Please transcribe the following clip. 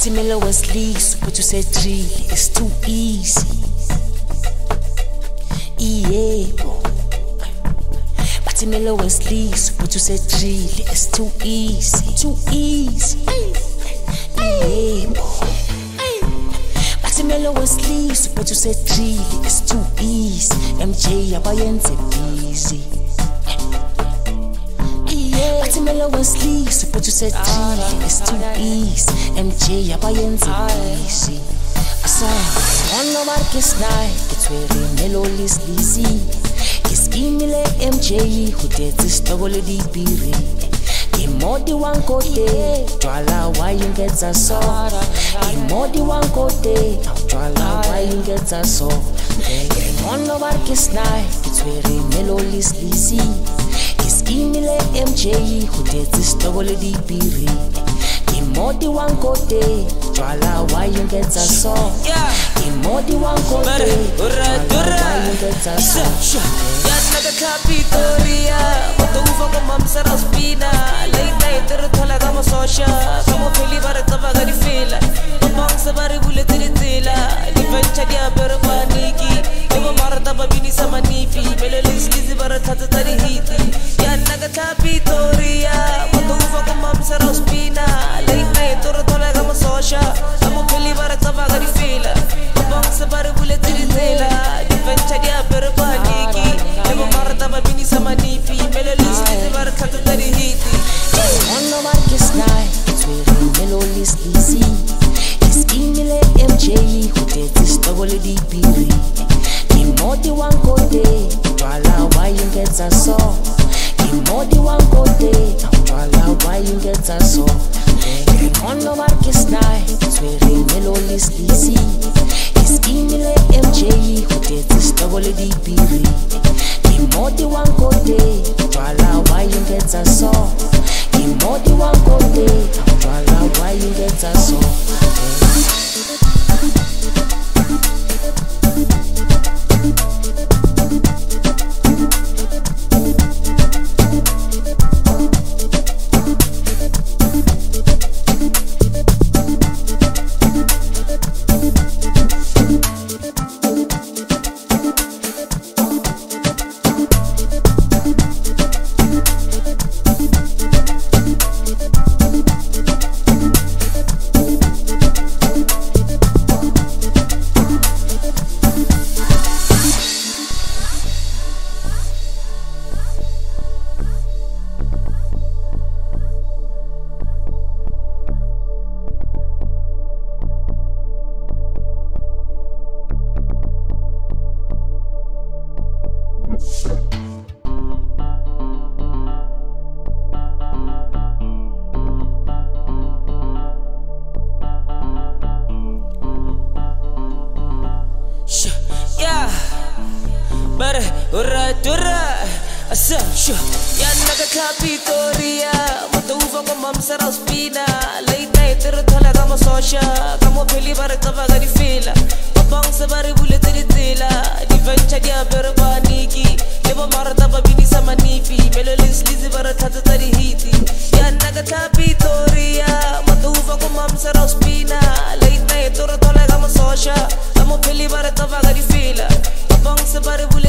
bathi mele wesilisa but you said really it's too easy. Yebo bathi mele wesilisa but you said really it's too easy. Too easy. Yebo bathi mele wesilisa but you said really it's too easy. Mj abayenze busy bathi mele wesilisa but you said really it's too easy. Mj abayenze busy asana bar ke snai ke tshwere melodi sleazy ke skimile mj go tetse stobo le dipiri ke modi wankote twala wayingetsa so ke modi wankote twala wayingetsa so ke mono bar ke snai ke tshwere melodi sleazy ke skimile mj go tetse stobo le dipiri imodi wankote twala wayingetsa so. Imodi wankote twala wayingetsa so kapitoria Matufa ko mamsa raspina Late night ruthala kama sosha Kama fili bara taba gari fila Mabang sa bari bule tili tila Di vencha di abero paniki mono bar ke snai ke tshwere melodi sleazy ke skimile mj go tetse stobo le dipiri imodi wankote twala wayingetsa so. Imodi wankote twala wayingetsa so. Sure, alright, alright. Sure. Yan naga kapitoria. Matufa ko mamsa raspina. Late night, pero thala kama sosha. Kama pili bare kaba gari fila. Papang sa bare bule tiri tila. Di vencha dia pero paniki. Lebo mara taba bini sa manifi. Melo lis lizi bare tata tari hiti. Yan naga kapitoria. Matufa ko mamsa raspina. Late night, pero thala kama sosha. Kama pili bare kaba gari fila. Papang sa bare bule